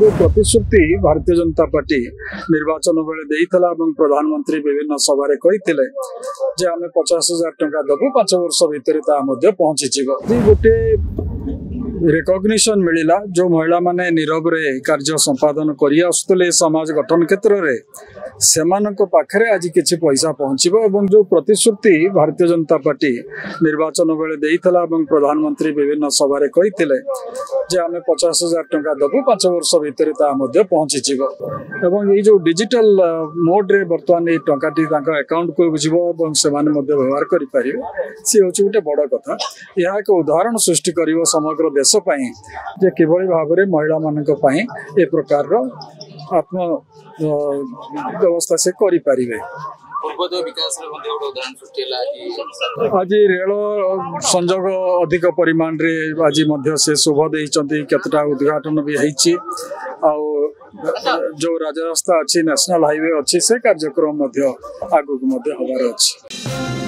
यो प्रतिश्रुति भारतीय जनता पार्टी निर्वाचनको बेले देइतला एवं प्रधानमन्त्री विभिन्न सभाले कइतिले जे हामी 50 हजार टका दबु पाच वर्ष भित्रै त आमध्य पुछिछिवो दि गोटे ରେକଗ୍ନିସନ୍ ମିଳିଲା ଯେଉଁ ମହିଳାମାନେ ନିରବରେ କାର୍ଯ୍ୟ ସମ୍ପାଦନ କରି କରିଆସୁଥିଲେ ସମାଜ ଗଠନ କ୍ଷେତ୍ରରେ ସେମାନଙ୍କ ପାଖରେ ଆଜି କିଛି ପଇସା ପହଞ୍ଚିବ ଏବଂ ଯେଉଁ ପ୍ରତିଶ୍ରୁତି ଭାରତୀୟ ଜନତା ପାର୍ଟି ନିର୍ବାଚନ ବେଳେ ଦେଇଥିଲା ଏବଂ ପ୍ରଧାନମନ୍ତ୍ରୀ ବିଭିନ୍ନ ସଭାରେ କହିଥିଲେ ଯେ ଆମେ ପଚାଶ ହଜାର ଟଙ୍କା ଦେବୁ ପାଞ୍ଚ ବର୍ଷ ଭିତରେ ତାହା ମଧ୍ୟ ପହଞ୍ଚିଯିବ ଏବଂ ଏଇ ଯେଉଁ ଡିଜିଟାଲ ମୋଡ଼ରେ ବର୍ତ୍ତମାନ ଏଇ ଟଙ୍କାଟି ତାଙ୍କ ଆକାଉଣ୍ଟକୁ ଯିବ ଏବଂ ସେମାନେ ମଧ୍ୟ ବ୍ୟବହାର କରିପାରିବେ ସେ ହେଉଛି ଗୋଟେ ବଡ଼ କଥା ଏହା ଏକ ଉଦାହରଣ ସୃଷ୍ଟି କରିବ ସମଗ୍ର ଦେଶ ପାଇଁ ଯେ କିଭଳି ଭାବରେ ମହିଳାମାନଙ୍କ ପାଇଁ ଏ ପ୍ରକାରର ଆତ୍ମ ବ୍ୟବସ୍ଥା ସେ କରିପାରିବେ ଆଜି ରେଳ ସଂଯୋଗ ଅଧିକ ପରିମାଣରେ ଆଜି ମଧ୍ୟ ସେ ଶୁଭ ଦେଇଛନ୍ତି କେତେଟା ଉଦ୍ଘାଟନ ବି ହେଇଛି ଆଉ ଯୋଉ ରାଜରାସ୍ତା ଅଛି ନ୍ୟାସନାଲ ହାଇୱେ ଅଛି ସେ କାର୍ଯ୍ୟକ୍ରମ ମଧ୍ୟ ଆଗକୁ ମଧ୍ୟ ହେବାର ଅଛି